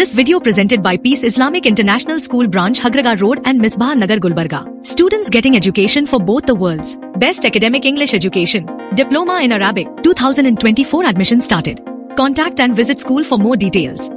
This video presented by Peace Islamic International School Branch Hagarga Road and Misbah Nagar Gulbarga. Students getting education for both the worlds. Best Academic English Education. Diploma in Arabic. 2024 admission started. Contact and visit school for more details.